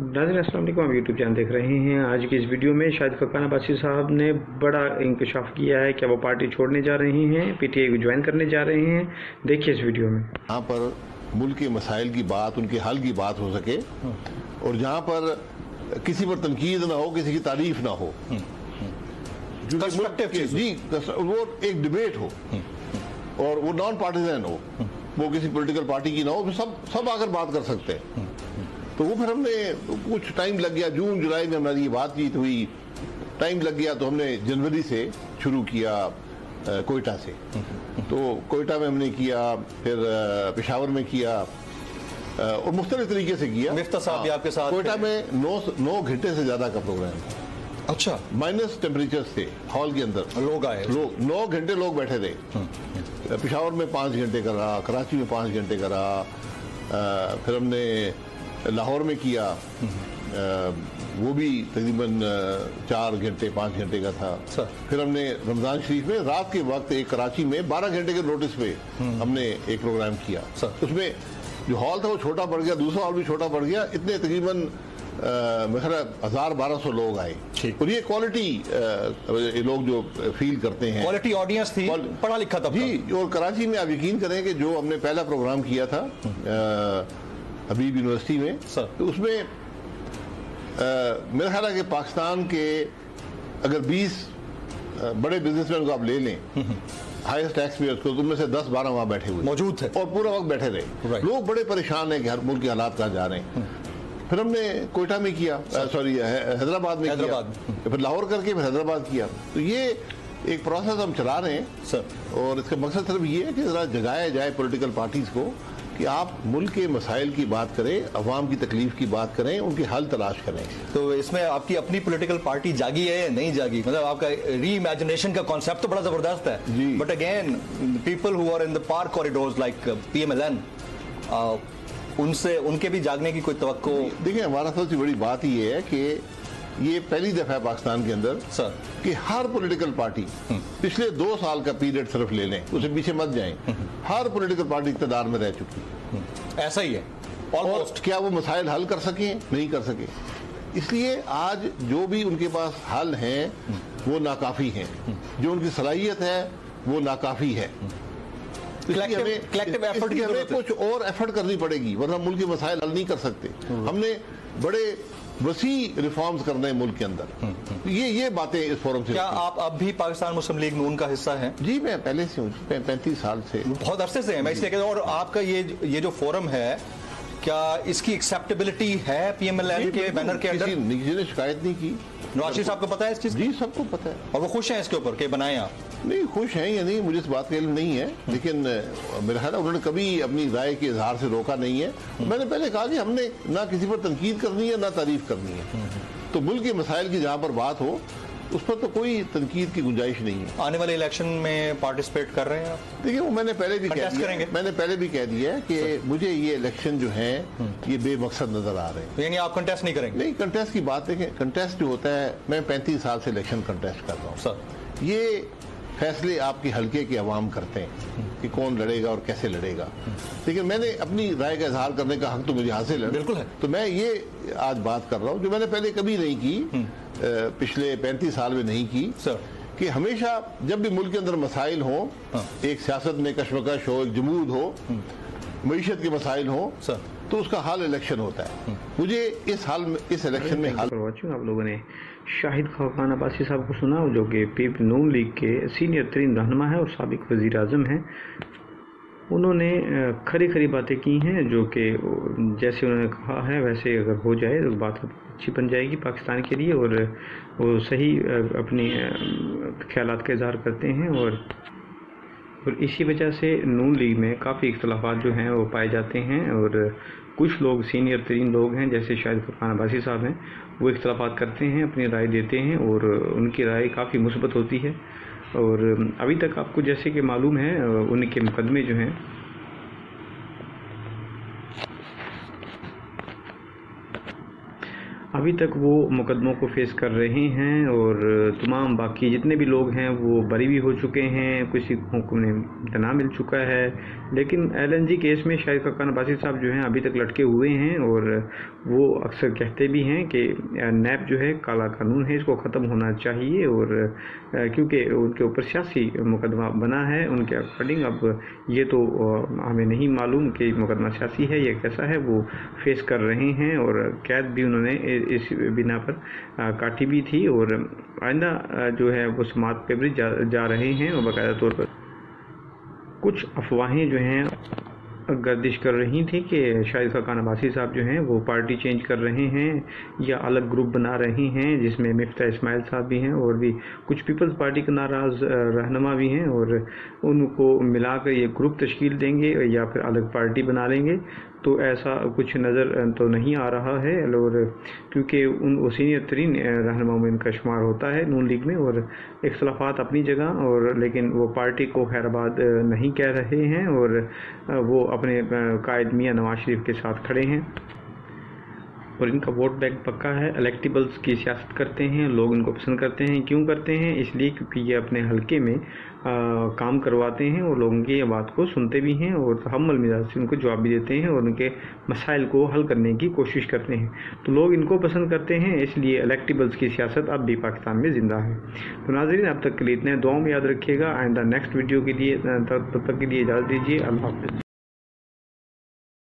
नाजन आप YouTube channel देख रहे हैं। आज की इस वीडियो में शायद फरकान अब्बासी साहब ने बड़ा इंकशाफ किया है क्या वो पार्टी छोड़ने जा रहे हैं पीटीआई को ज्वाइन करने जा रहे हैं। देखिए इस वीडियो में। जहाँ पर मुल्क के मसाइल की बात उनके हल की बात हो सके और जहाँ पर किसी पर तनकीद ना हो किसी की तारीफ़ ना हो जी वो एक डिबेट हो और वो नॉन पार्टीजन हो। वो किसी पोलिटिकल पार्टी की ना हो सब सब आकर बात कर सकते हैं। तो वो फिर हमने कुछ टाइम लग गया जून जुलाई में हमारी ये बातचीत हुई। टाइम लग गया तो हमने जनवरी से शुरू किया कोयटा से। तो कोयटा में हमने किया फिर पेशावर में किया और मुख्तलिफ़ तरीके से किया। मिफ्ता साहब भी हाँ, आपके साथ कोयटा में नौ नौ घंटे से ज़्यादा का प्रोग्राम अच्छा। माइनस टेम्परेचर थे हॉल के अंदर। लोग आए। लोग नौ घंटे लोग बैठे थे। पेशावर में पाँच घंटे का रहा कराची में पाँच घंटे का रहा फिर हमने लाहौर में किया अ, वो भी तकरीबन चार घंटे पाँच घंटे का था। फिर हमने रमज़ान शरीफ में रात के वक्त एक कराची में बारह घंटे के नोटिस पे हमने एक प्रोग्राम किया। सर। उसमें जो हॉल था वो छोटा पड़ गया दूसरा हॉल भी छोटा पड़ गया। इतने तकरीबन मेरा हज़ार बारह सौ लोग आए। और ये क्वालिटी ये लोग जो फील करते हैं। क्वालिटी ऑडियंस थी पढ़ा लिखा था जी और कराची में आप यकीन करें कि जो हमने पहला प्रोग्राम किया था अ, हबीब यूनिवर्सिटी में। सर। तो उसमें मेरा ख्याल है कि पाकिस्तान के अगर 20 अ, बड़े बिजनेसमैन को आप ले लें हाईएस्ट टैक्स पेयर्स को तो उनमें से 10 12 वहाँ बैठे हुए मौजूद थे। और पूरा वक्त बैठे रहे। लोग बड़े परेशान हैं कि हर मुल्क के हालात कहाँ जा रहे हैं। फिर हमने कोयटा में किया सॉरी। हैदराबाद में हैदराबाद। फिर लाहौर करके फिर हैदराबाद किया। तो ये एक प्रोसेस हम चला रहे हैं। सर। और इसका मकसद सिर्फ़ ये है कि जरा जगाया जाए पॉलिटिकल पार्टीज़ को। कि आप मुल्क के मसाइल की बात करें अवाम की तकलीफ़ की बात करें उनके हल तलाश करें। तो इसमें आपकी अपनी पोलिटिकल पार्टी जागी है या नहीं जागी? मतलब आपका री इमेजिनेशन का कॉन्सेप्ट तो बड़ा ज़बरदस्त है। जी। But again people who are in the park corridor like P M L N उनसे उनके भी जागने की कोई तो देखिए हमारा सबसे बड़ी बात यह है कि ये पहली दफ़ा है पाकिस्तान के अंदर सर। कि हर पॉलिटिकल पार्टी पिछले दो साल का पीरियड सिर्फ़ ले लें उससे पीछे मत जाएँ। हर पॉलिटिकल पार्टी इकतदार में रह चुकी है। ऐसा ही है। और ऑलमोस्ट क्या वो मसाइल हल कर सके? नहीं कर सके। इसलिए आज जो भी उनके पास हल हैं वो नाकाफी हैं। जो उनकी सलाहियत है वो नाकाफी है। हमें- की हमें। कुछ और एफर्ट करनी पड़ेगी वरना मुल्क के मसाइल हल नहीं कर सकते। हमने बड़े वसी रिफॉर्म्स करने हैं मुल्क के अंदर। ये ये बातें इस फोरम से क्या आप अब भी पाकिस्तान मुस्लिम लीग नून का हिस्सा हैं? जी मैं पहले से हूँ पैंतीस साल से। बहुत अरसे से हैं मैं इसलिए कहता हूँ और आपका ये ये जो फोरम है क्या इसकी एक्सेप्टेबिलिटी है पीएमएलएन के बैनर के अंदर? किसी ने शिकायत नहीं की। नवाज़ साहब को पता है इस चीज़ जी सबको पता है। और वो खुश हैं इसके ऊपर कि बनाए आप? नहीं खुश हैं या नहीं मुझे इस बात का इल्म नहीं है। लेकिन मेरा ख्याल उन्होंने कभी अपनी राय के इजहार से रोका नहीं है। मैंने पहले कहा कि हमने ना किसी पर तनकीद करनी है ना तारीफ़ करनी है। तो मुल्क के मसाइल की जहाँ पर बात हो उस पर तो कोई तनकीद की गुंजाइश नहीं है। आने वाले इलेक्शन में पार्टिसिपेट कर रहे हैं आप? देखिए वो मैंने पहले भी कह दिया? मैंने पहले भी कह दिया है कि मुझे ये इलेक्शन जो है ये बेमकसद नज़र आ रहे हैं। तो यानी आप कंटेस्ट नहीं करेंगे? नहीं कंटेस्ट की बात देखें कंटेस्ट जो होता है मैं पैंतीस साल से इलेक्शन कंटेस्ट कर रहा हूँ। सर। ये फैसले आपके हल्के के अवाम करते हैं कि कौन लड़ेगा और कैसे लड़ेगा। लेकिन मैंने अपनी राय का इजहार करने का हक तो मुझे हासिल है बिल्कुल है। तो मैं ये आज बात कर रहा हूँ जो मैंने पहले कभी नहीं की पिछले पैंतीस साल में नहीं की सर। कि हमेशा जब भी मुल्क के अंदर मसाइल हो हाँ। एक सियासत में कशमकश हो एक जमूद हो मीशत के मसाइल हो सर। तो उसका हाल इलेक्शन होता है। मुझे इस हाल में इस इलेक्शन में हाल आप लोगों ने शाहिद खान अब्बासी साहब को सुना जो कि पीप नून लीग के सीनियर तरीन रहनमा है और सबक वज़ीर अजम हैं। उन्होंने खरी खरी बातें की हैं जो कि जैसे उन्होंने कहा है वैसे अगर हो जाए तो बात अच्छी बन जाएगी पाकिस्तान के लिए और वो सही अपनी ख्याल का इजहार करते हैं और और इसी वजह से नून लीग में काफ़ी इख्तलाफात जो हैं वो पाए जाते हैं और कुछ लोग सीनियर तरीन लोग हैं, जैसे शायद फरकान अब्बासी साहब हैं, वो इख्तलाफात करते हैं, अपनी राय देते हैं और उनकी राय काफ़ी मुस्बत होती है। और अभी तक आपको जैसे कि मालूम है, उनके मुकदमे जो हैं अभी तक वो मुकदमों को फेस कर रहे हैं और तमाम बाकी जितने भी लोग हैं, वो बरी भी हो चुके हैं, किसी ने तना मिल चुका है। लेकिन एलएनजी केस में शाहिद खकान अब्बासी साहब जो हैं, अभी तक लटके हुए हैं और वो अक्सर कहते भी हैं कि नैप जो है, काला कानून है, इसको ख़त्म होना चाहिए और क्योंकि उनके ऊपर सियासी मुकदमा बना है, उनके अकॉर्डिंग अब ये तो हमें नहीं मालूम कि मुकदमा सियासी है या कैसा है, वो फेस कर रहे हैं और कैद भी उन्होंने इस बिना पर काटी भी थी और आइंदा जो है वो समात पे भी जा, जा रहे हैं और बाकायदा तौर पर कुछ अफवाहें जो हैं गर्दिश कर रही थी कि शाहिद खान अब्बासी साहब जो हैं वो पार्टी चेंज कर रहे हैं या अलग ग्रुप बना रहे हैं जिसमें मिफ्ता इस्माइल साहब भी हैं और भी कुछ पीपल्स पार्टी के नाराज़ रहनमा भी हैं और उनको मिलाकर ये ग्रुप तश्कील देंगे या फिर अलग पार्टी बना लेंगे। तो ऐसा कुछ नज़र तो नहीं आ रहा है। और क्योंकि उन सीनियर तरीन रहनमा में इनका शुमार होता है नून लीग में और इख्लाफात अपनी जगह और लेकिन वो पार्टी को खैराबाद नहीं कह रहे हैं और वो अपने कायद मियाँ नवाज़ शरीफ के साथ खड़े हैं। और इनका वोट बैंक पक्का है। इलेक्टिबल्स की सियासत करते हैं लोग इनको पसंद करते हैं। क्यों करते हैं? इसलिए क्योंकि ये अपने हलके में आ, काम करवाते हैं और लोगों की बात को सुनते भी हैं और हमल मिजाज से उनको जवाब भी देते हैं और उनके मसाइल को हल करने की कोशिश करते हैं। तो लोग इनको पसंद करते हैं इसलिए इलेक्टिबल्स की सियासत अब भी पाकिस्तान में ज़िंदा है। तो नाजरीन अब तक के लिए इतने दुआओं में याद रखिएगा। आइंदा नेक्स्ट वीडियो के लिए तब तक के लिए इजाज़त दीजिए। अल्लाह हाफिज़।